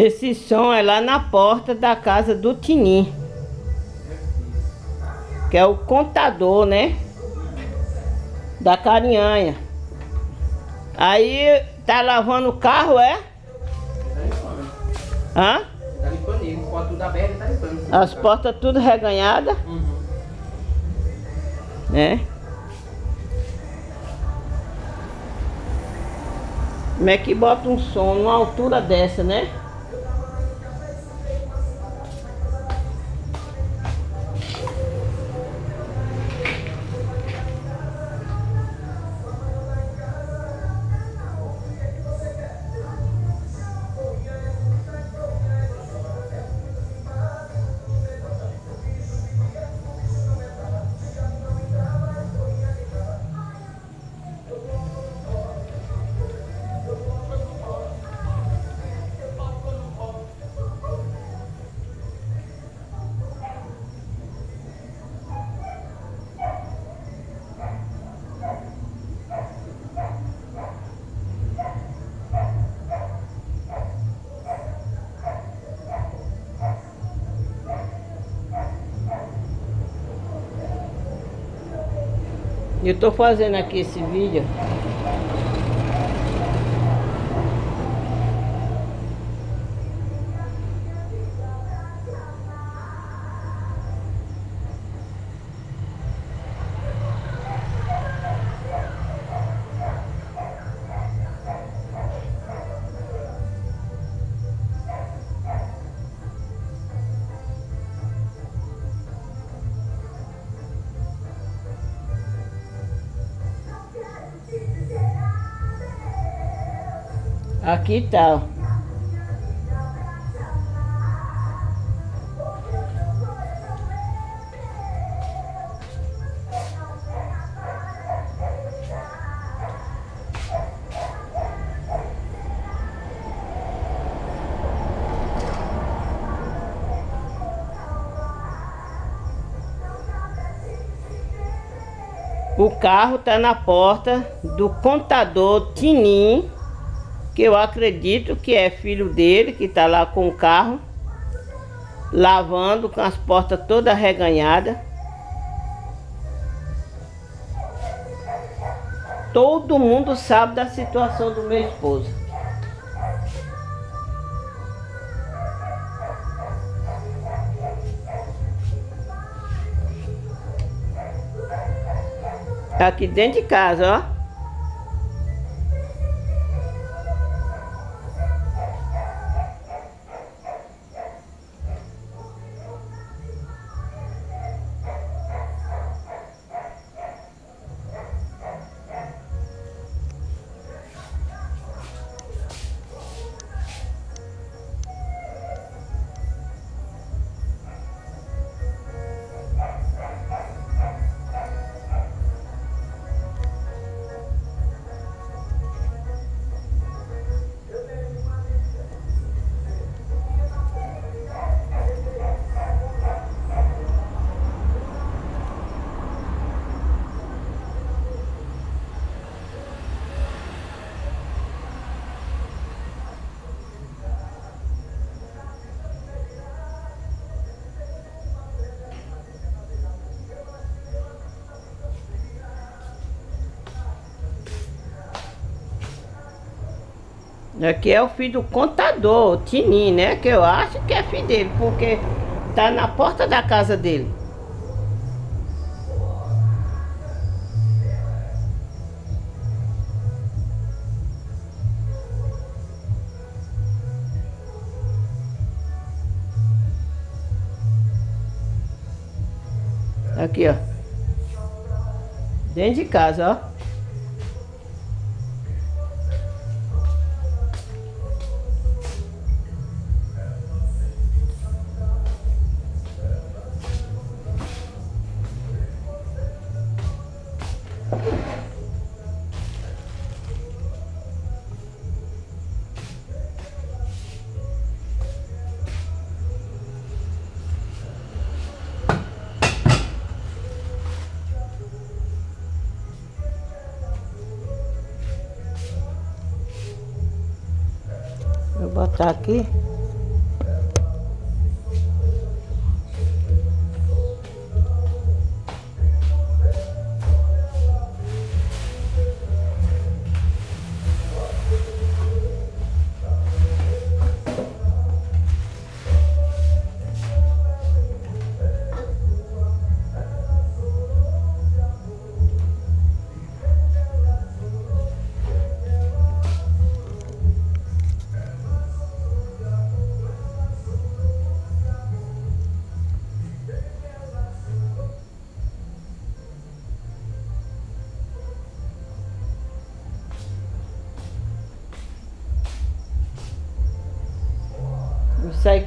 Esse som é lá na porta da casa do Tinim. Que é o contador, né? Da carinhanha. Aí tá lavando o carro, é? Hã? Tá limpando ele, porta tudo aberta, tá limpando. As portas tudo reganhadas, Uhum. né? Como é que bota um som numa altura dessa, né? Eu tô fazendo aqui esse vídeo. Aqui tá. O carro tá na porta do contador Tinim, que eu acredito que é filho dele, que tá lá com o carro, lavando com as portas todas reganhadas. Todo mundo sabe da situação do meu esposo. Tá aqui dentro de casa, ó. Aqui é o filho do contador, o Tinim, né? Que eu acho que é filho dele, porque tá na porta da casa dele. Aqui, ó. Dentro de casa, ó. Vou botar aqui.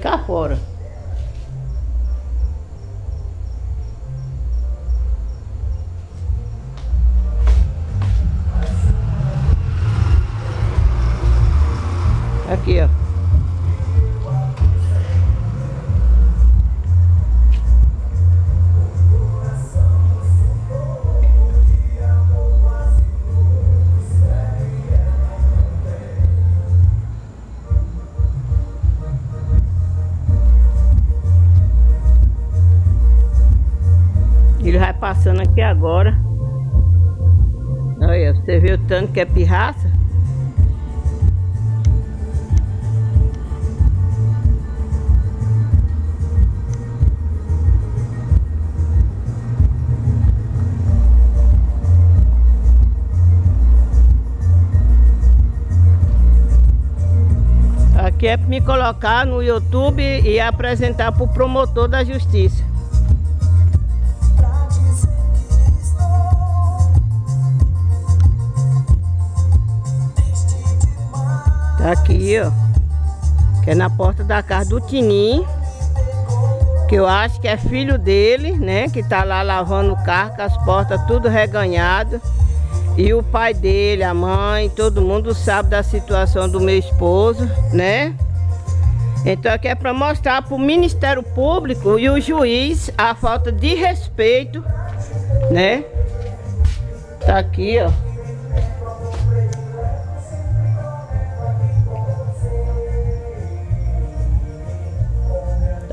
Cá fora. Passando aqui agora. Olha, você vê o tanto que é pirraça? Aqui é para me colocar no YouTube e apresentar para o promotor da justiça. Aqui, ó. Que é na porta da casa do Tinim. Que eu acho que é filho dele, né? Que tá lá lavando o carro com as portas tudo reganhado. E o pai dele, a mãe, todo mundo sabe da situação do meu esposo, né? Então aqui é para mostrar para o Ministério Público e o juiz a falta de respeito, né? Tá aqui, ó.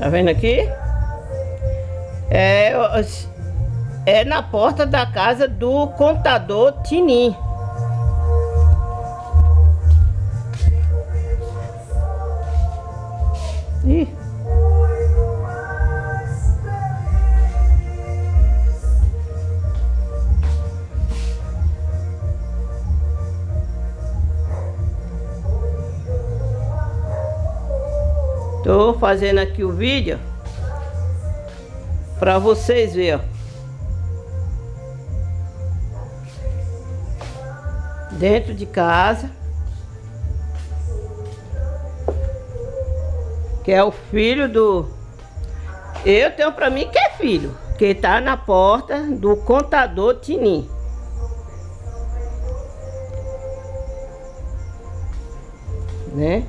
Tá vendo aqui? É, é na porta da casa do contador Tinim. Tô fazendo aqui o vídeo para vocês verem, ó. Dentro de casa. Que é o filho do... Eu tenho para mim que é filho. Que tá na porta do contador Tinim. Né?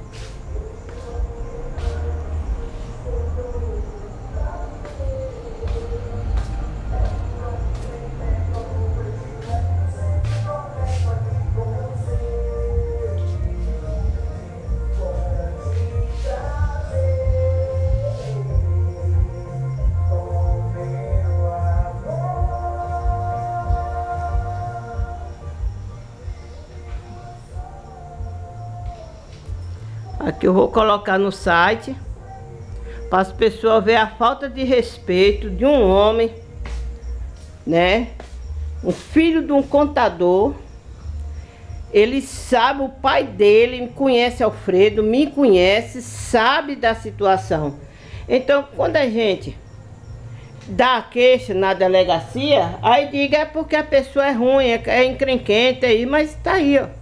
Aqui eu vou colocar no site para as pessoas ver a falta de respeito de um homem, né? Um filho de um contador. Ele sabe, o pai dele conhece Alfredo, me conhece, sabe da situação. Então, quando a gente dá queixa na delegacia, aí diga é porque a pessoa é ruim, é, é encrenquente aí, mas tá aí, ó.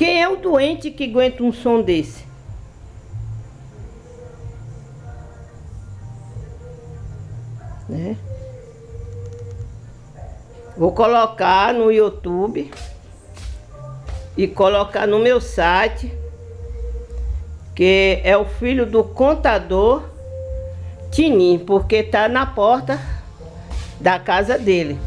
Quem é o doente que aguenta um som desse? Né? Vou colocar no YouTube e colocar no meu site, que é o filho do contador Tinim, porque tá na porta da casa dele.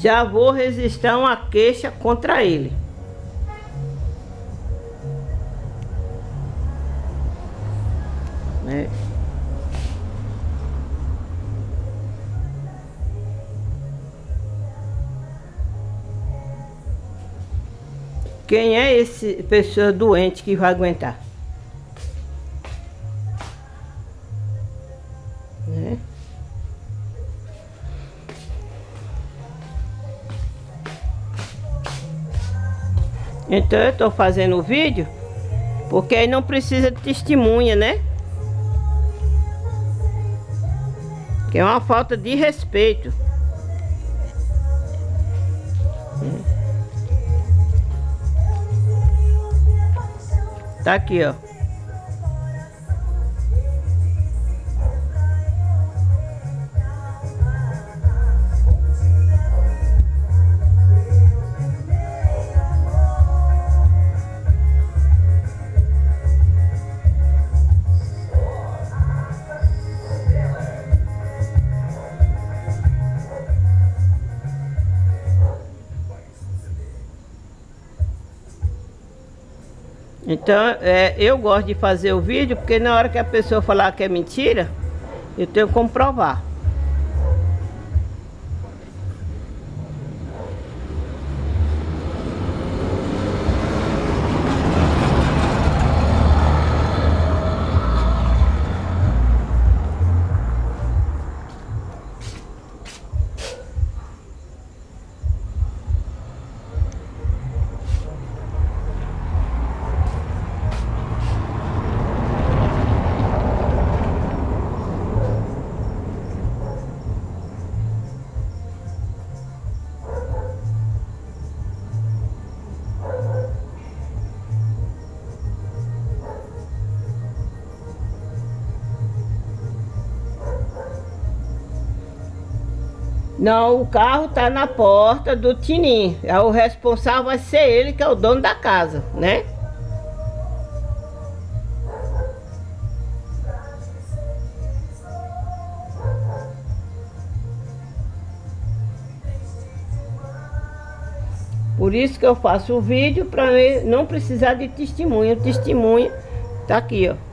Já vou registrar uma queixa contra ele. Né? Quem é esse pessoa doente que vai aguentar? Então eu tô fazendo o vídeo porque aí não precisa de testemunha, né? Que é uma falta de respeito. Tá aqui, ó. Então, é, eu gosto de fazer o vídeo porque na hora que a pessoa falar que é mentira, eu tenho que comprovar. Não, o carro tá na porta do Tinim. É o responsável vai ser ele, que é o dono da casa, né? Por isso que eu faço o vídeo para não precisar de testemunha. O testemunha tá aqui, ó.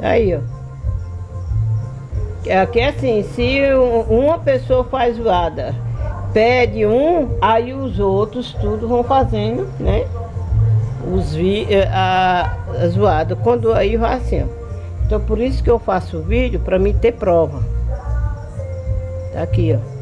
Aí, ó. Aqui é assim, se uma pessoa faz zoada, pede um, aí os outros tudo vão fazendo, né? Os vi, eh, a, a zoada. Quando aí vai assim, ó. Então por isso que eu faço o vídeo, para mim ter prova. Tá aqui, ó.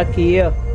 Aqui, ó.